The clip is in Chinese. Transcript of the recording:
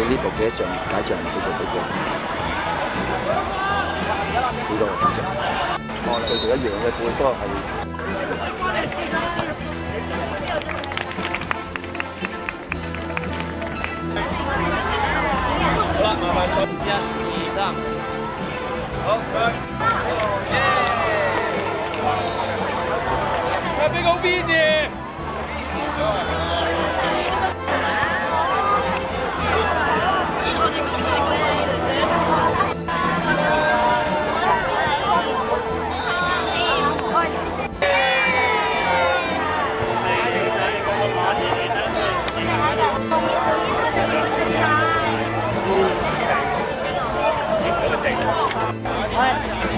佢呢度嘅一仗解仗叫做嗰個幾多個解仗？哦，佢哋一樣嘅，只不過好啦，麻煩坐，一、二、三，好，耶！俾個 V 字。这个